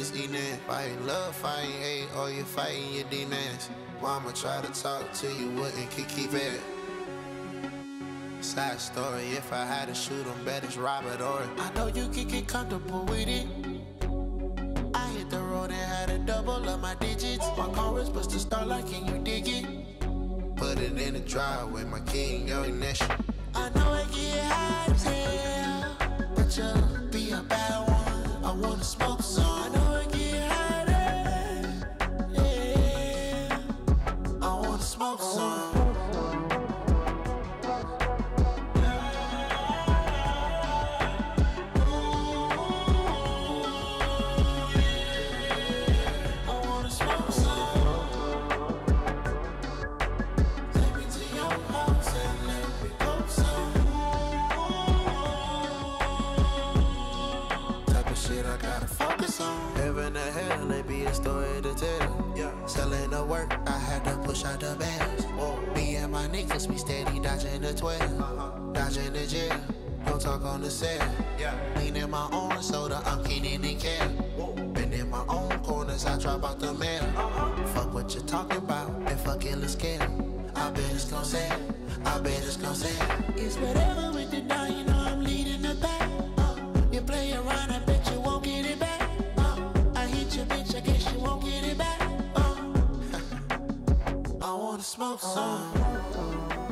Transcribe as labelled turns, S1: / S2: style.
S1: is evening? Fighting love, fighting hate, or you fighting your demons. Mama try to talk to you, wouldn't keep keep it. Side story, if I had to shoot him, bet it's Robert or I know you can get comfortable with it. I hit the road and had a double of my digits. My car is supposed to start like, can you dig it? Put it in the driveway, my king, your ignition. I know I get high as hell, but you'll smoke some. Gotta focus on. Heaven or hell, they be a story to tell. Yeah. Selling the work, I had to push out the bells. Me and my niggas, we steady dodging the 12. Uh-huh. Dodging the jail. Don't talk on the cell. Yeah. Leaning my own soda, I'm kidding in care. Been in my own corners, I drop out the mail. Uh-huh. Fuck what you talking about, and fuck it, let's it. I bet it's gon' sell. I bet it's gon' sell. It's whatever wanna smoke some.